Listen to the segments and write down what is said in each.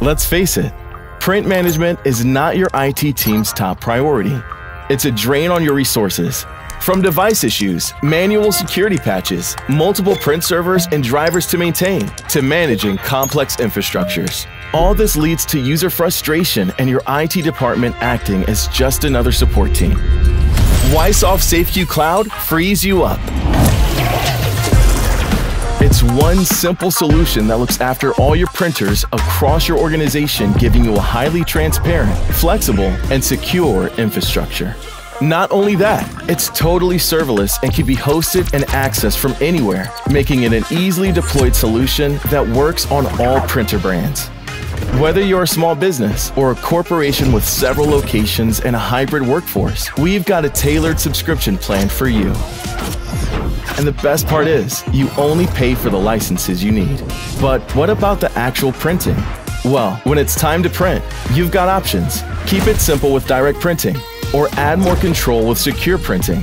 Let's face it, print management is not your IT team's top priority. It's a drain on your resources. From device issues, manual security patches, multiple print servers and drivers to maintain, to managing complex infrastructures. All this leads to user frustration and your IT department acting as just another support team. YSoft SafeQ Cloud frees you up. It's one simple solution that looks after all your printers across your organization, giving you a highly transparent, flexible, and secure infrastructure. Not only that, it's totally serverless and can be hosted and accessed from anywhere, making it an easily deployed solution that works on all printer brands. Whether you're a small business or a corporation with several locations and a hybrid workforce, we've got a tailored subscription plan for you. And the best part is, you only pay for the licenses you need. But what about the actual printing? Well, when it's time to print, you've got options. Keep it simple with direct printing, or add more control with secure printing.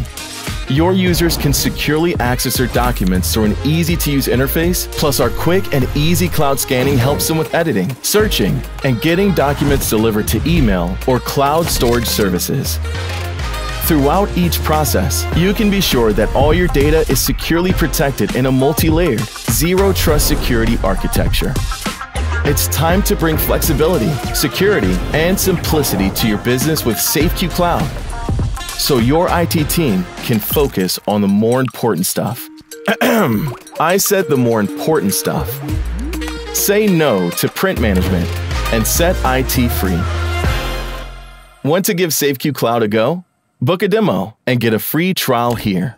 Your users can securely access their documents through an easy to use interface, plus our quick and easy cloud scanning helps them with editing, searching, and getting documents delivered to email or cloud storage services. Throughout each process, you can be sure that all your data is securely protected in a multi-layered, zero-trust security architecture. It's time to bring flexibility, security, and simplicity to your business with SafeQ Cloud so your IT team can focus on the more important stuff. I said the more important stuff. Say no to print management and set IT free. Want to give SafeQ Cloud a go? Book a demo and get a free trial here.